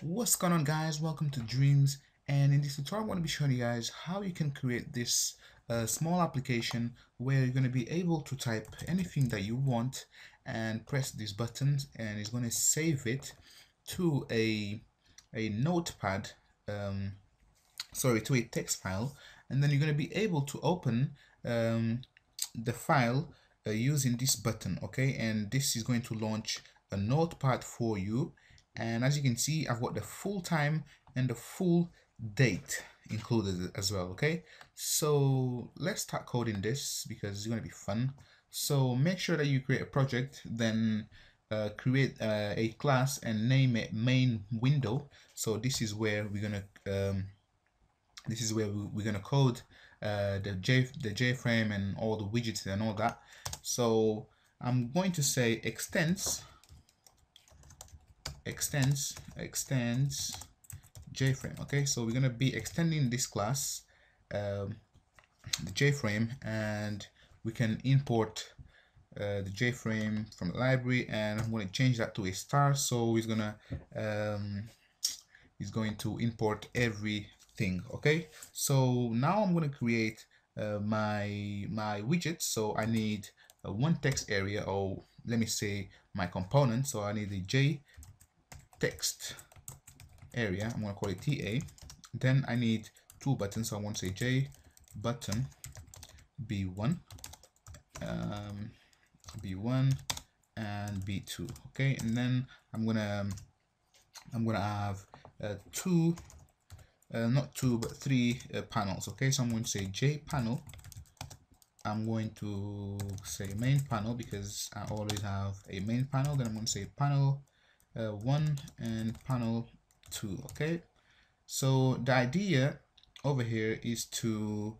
What's going on guys? Welcome to Dreams. And in this tutorial I'm going to be showing you guys how you can create this uh, small application where you're going to be able to type anything that you want and press these buttons and it's going to save it to a a notepad um, sorry to a text file. And then you're going to be able to open um, the file uh, using this button okay? And this is going to launch a notepad for you and as you can see I've got the full time and the full date included as well okay? So let's start coding this because it's going to be fun. So make sure that you create a project then uh, create uh, a class and name it main window. So this is where we're gonna um, this is where we're gonna code uh, the J the JFrame and all the widgets and all that. So I'm going to say extends extends extends JFrame. Okay, so we're gonna be extending this class, um, the JFrame, and we can import uh, the JFrame from the library, and I'm gonna change that to a star. So he's gonna um, going to import everything. Okay, so now I'm gonna create uh, my my widget. So I need uh, one text area, or let me say my component. So I need the J text area I'm going to call it TA then I need two buttons. So I want to say J button B1 um, B1 and B2 okay? And then I'm gonna I'm gonna have uh, two uh, not two but three uh, panels okay? So I'm going to say J panel. I'm going to say main panel because I always have a main panel. Then I'm going to say panel uh, 1 and panel 2 okay? So the idea over here is to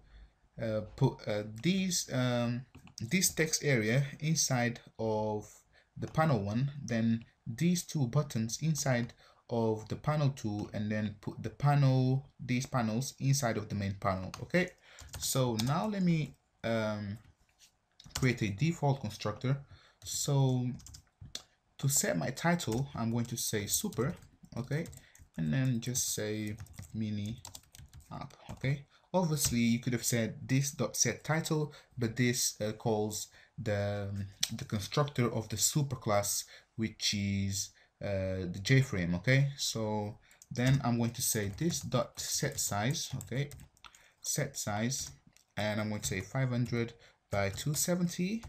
uh, put uh, these um, this text area inside of the panel 1 then these two buttons inside of the panel 2 and then put the panel these panels inside of the main panel okay? So now let me um, create a default constructor. So to set my title I'm going to say super okay? And then just say mini app okay? Obviously you could have said this dot set title but this uh, calls the the constructor of the superclass which is uh, the JFrame okay? So then I'm going to say this dot set size okay? Set size and I'm going to say 500 by 270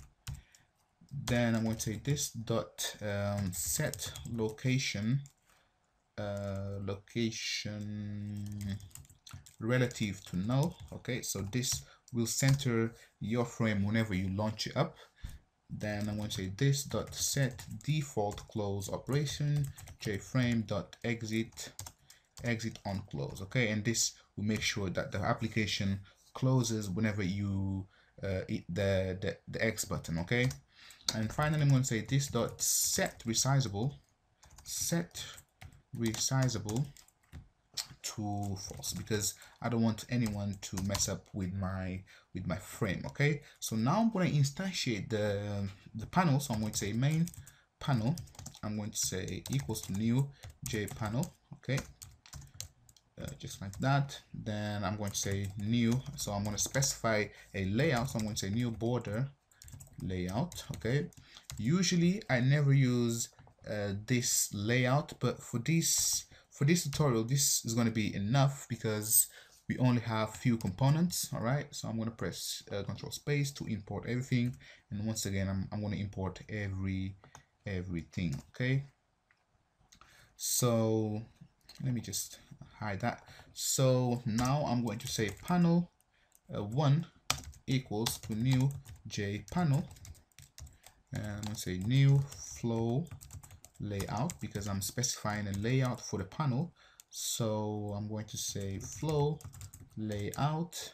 then I'm going to say this dot um, set location uh, location relative to null. Okay so this will center your frame whenever you launch it up. Then I'm going to say this dot set default close operation jframe dot exit exit on close okay? And this will make sure that the application closes whenever you uh, the, the the X button okay and finally I'm going to say this dot set resizable set resizable to false because I don't want anyone to mess up with my with my frame okay? So now I'm going to instantiate the the panel. So I'm going to say main panel I'm going to say equals to new j panel okay? Uh, just like that. Then I'm going to say new so I'm going to specify a layout. So I'm going to say new border layout okay? Usually I never use uh, this layout but for this for this tutorial this is going to be enough because we only have few components all right so I'm going to press uh, control space to import everything and once again I'm, I'm going to import every everything okay? So let me just hide that. So now I'm going to say panel uh, 1 equals to new j panel. And I'm going to say new flow layout because I'm specifying a layout for the panel. So I'm going to say flow layout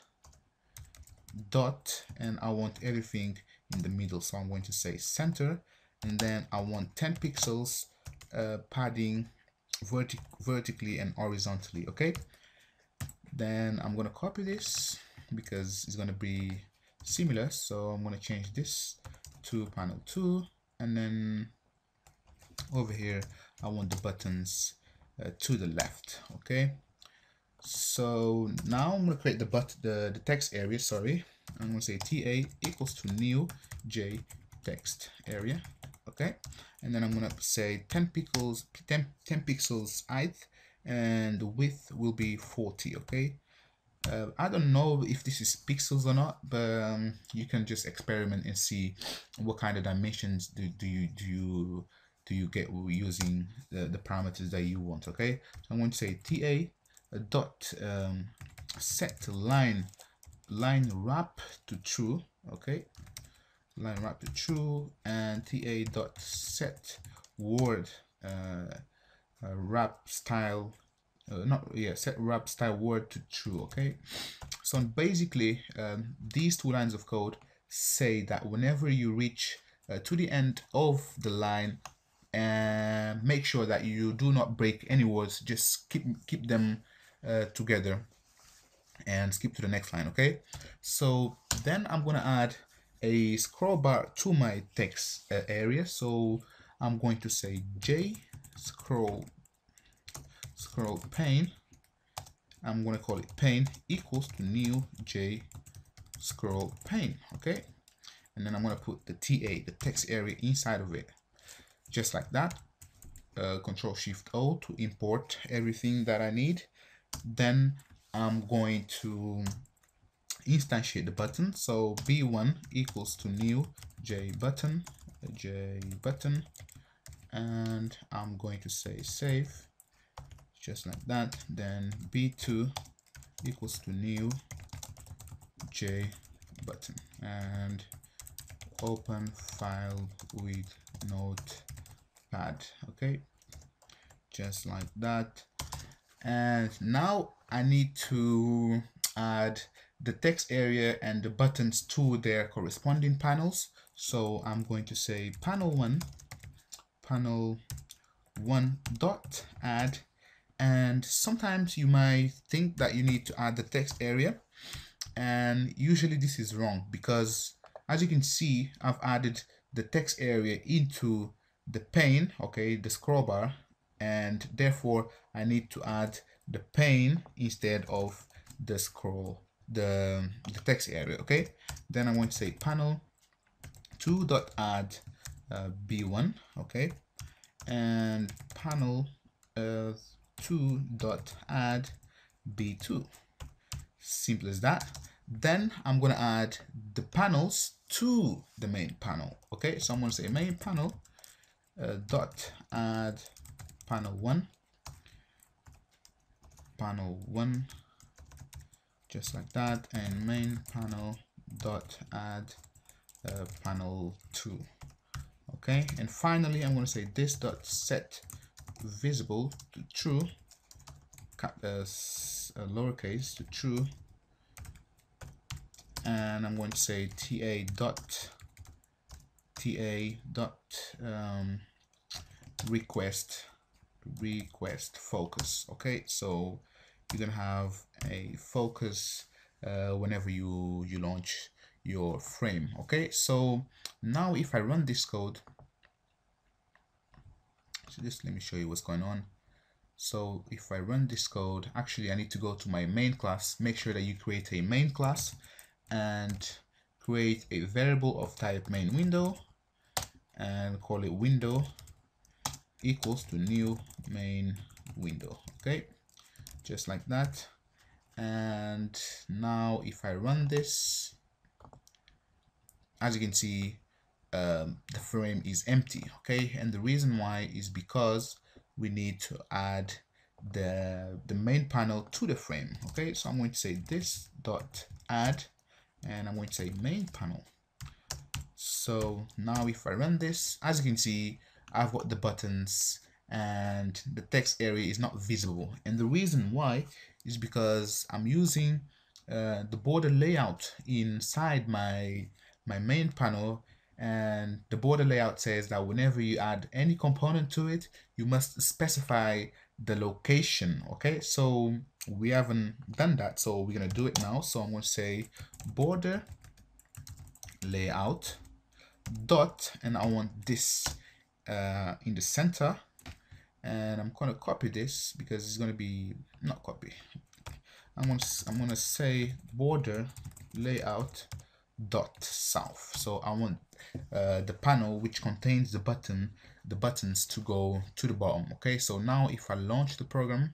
dot and I want everything in the middle. So I'm going to say center and then I want 10 pixels uh, padding vertic vertically and horizontally okay? Then I'm going to copy this because it's going to be similar. So I'm going to change this to panel 2 and then over here I want the buttons uh, to the left okay? So now I'm going to create the but the, the text area sorry. I'm going to say TA equals to new J text area okay? And then I'm going to say 10 pixels 10, 10 pixels height and the width will be 40 okay uh, I don't know if this is pixels or not but um, you can just experiment and see what kind of dimensions do, do you do you do you get using the, the parameters that you want okay? So I'm going to say TA dot um, set line line wrap to true okay? Line wrap to true and ta dot set word uh, uh, wrap style uh, not yeah set wrap style word to true okay? So basically um, these two lines of code say that whenever you reach uh, to the end of the line and make sure that you do not break any words just keep keep them uh, together and skip to the next line okay? So then I'm gonna add a scroll bar to my text uh, area. So I'm going to say J scroll scroll pane I'm going to call it pane equals to new J scroll pane okay? And then I'm going to put the TA the text area inside of it. Just like that. Uh, control shift O to import everything that I need. Then I'm going to instantiate the button. So b1 equals to new j button j button. And I'm going to say save just like that. Then b2 equals to new j button. And open file with notepad okay? Just like that. And now I need to add the text area and the buttons to their corresponding panels. So I'm going to say panel 1 panel 1 dot add and sometimes you might think that you need to add the text area and usually this is wrong because as you can see I've added the text area into the pane okay the scroll bar and therefore I need to add the pane instead of the scroll the, the text area okay? Then I'm going to say panel 2 dot add uh, b1 okay? And panel uh, 2 dot add b2 simple as that. Then I'm going to add the panels to the main panel okay? So I'm going to say main panel uh, dot add panel 1 panel 1 just like that and main panel dot add uh, panel 2 okay? And finally I'm going to say this dot set visible to true cap uh, uh, lowercase to true and I'm going to say ta dot ta dot um, request request focus okay? So you're gonna have a focus uh, whenever you you launch your frame okay? So now if I run this code so just let me show you what's going on. So if I run this code actually I need to go to my main class make sure that you create a main class and create a variable of type main window and call it window equals to new main window okay? Just like that. And now if I run this as you can see um, the frame is empty okay? And the reason why is because we need to add the the main panel to the frame okay? So I'm going to say this dot add and I'm going to say main panel. So now if I run this as you can see I've got the buttons and the text area is not visible. And the reason why is because I'm using uh, the border layout inside my my main panel and the border layout says that whenever you add any component to it you must specify the location okay? So we haven't done that so we're gonna do it now. So I'm to say border layout dot and I want this uh, in the center. And I'm gonna copy this because it's gonna be not copy. I'm gonna I'm gonna say border layout dot south. So I want uh, the panel which contains the button the buttons to go to the bottom okay? So now if I launch the program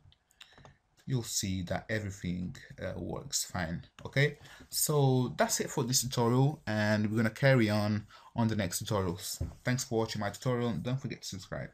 you'll see that everything uh, works fine okay? So that's it for this tutorial and we're gonna carry on on the next tutorials. Thanks for watching my tutorial. Don't forget to subscribe